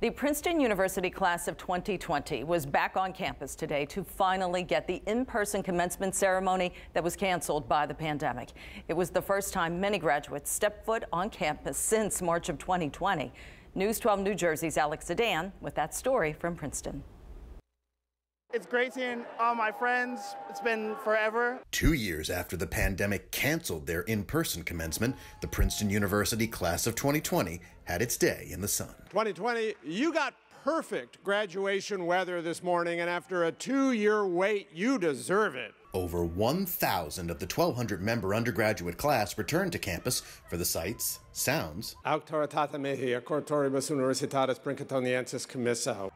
The Princeton University class of 2020 was back on campus today to finally get the in-person commencement ceremony that was canceled by the pandemic. It was the first time many graduates stepped foot on campus since March of 2020. News 12 New Jersey's Alex Sedan with that story from Princeton. It's great seeing all my friends. It's been forever. Two years after the pandemic canceled their in person commencement, the Princeton University class of 2020 had its day in the sun. 2020, you got perfect graduation weather this morning, and after a two year wait, you deserve it. Over 1,000 of the 1,200 member undergraduate class returned to campus for the sights, sounds,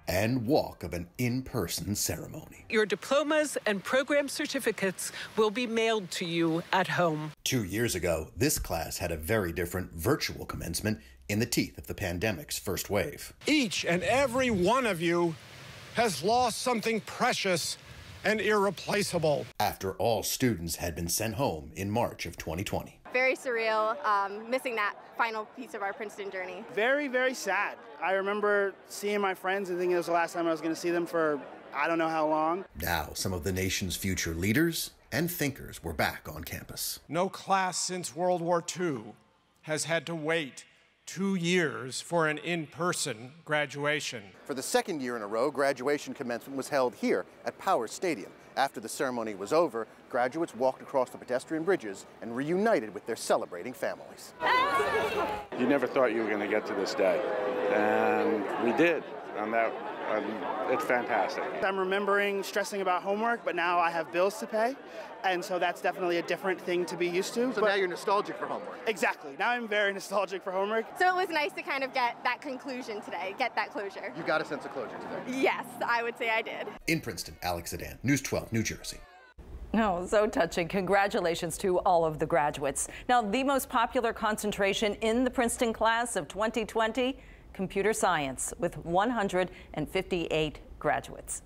and walk of an in person ceremony. Your diplomas and program certificates will be mailed to you at home. Two years ago, this class had a very different virtual commencement in the teeth of the pandemic's first wave. Each and every one of you has lost something precious and irreplaceable. After all students had been sent home in March of 2020. Very surreal, um, missing that final piece of our Princeton journey. Very, very sad. I remember seeing my friends and thinking it was the last time I was going to see them for I don't know how long. Now, some of the nation's future leaders and thinkers were back on campus. No class since World War II has had to wait two years for an in person graduation. For the second year in a row, graduation commencement was held here at Power Stadium. After the ceremony was over, graduates walked across the pedestrian bridges and reunited with their celebrating families. You never thought you were going to get to this day, and we did. And that um, it's fantastic. I'm remembering stressing about homework, but now I have bills to pay, and so that's definitely a different thing to be used to. So but now you're nostalgic for homework. Exactly. Now I'm very nostalgic for homework. So it was nice to kind of get that conclusion today, get that closure. You got a sense of closure today? Yes, I would say I did. In Princeton, Alex Sedan, News 12, New Jersey. Oh, so touching. Congratulations to all of the graduates. Now, the most popular concentration in the Princeton class of 2020 computer science with 158 graduates.